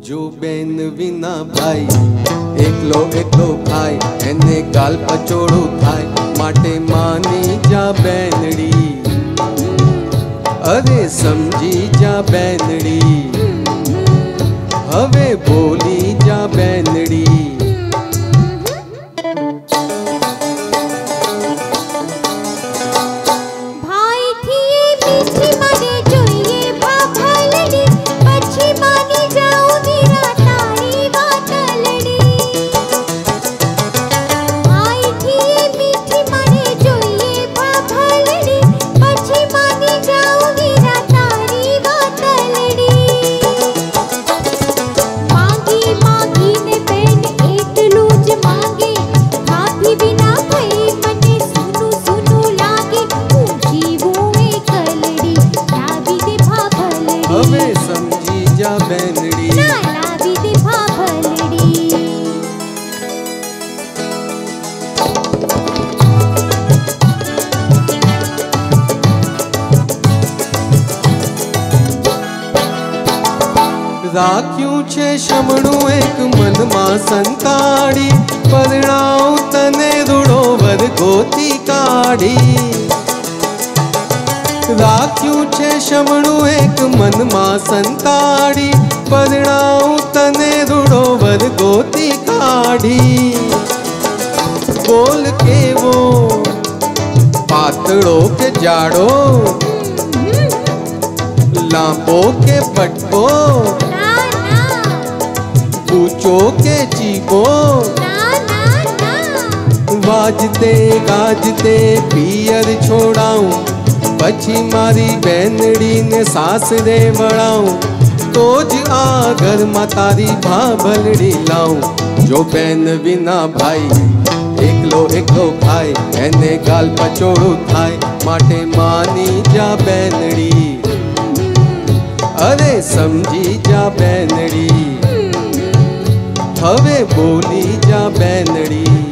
જો બેન વિના ભાઈ એકલો એકલો ખાય એને ગાલ પચોડું થાય માટે માની જા બેનડી અરે સમજી જા બેનડી હવે સમજી જા બેનડી ના લાવી દે ભાભલડી રાખ્યું છે શમણું એક મનમાં સંતાડી પરણાવ તને રૂડો વર્ગોથી કાઢી રાખ્યું છે શમણું એક મનમાં સંતાડી પરણાવ તને રૂડો વર્ગોથી કાઢી બોલ કેવો પાતળો કે જાડો લાંબો કે પટકો ના ના ઊંચો કે ચીબો ના ના ના વાજતે ગાજતે પિયર છોડાવું પછી મારી બેનડીને સાસરે વળાવું તો જ આ ઘરમાં તારી ભાભલડી લાવું જો બેન વિના ભાઈ એકલો એકલો ખાય એને ગાલ પચોડું થાય માટે માની જા બેનડી અરે સમજી જા બેનડી હવે બોલી જા બેનડી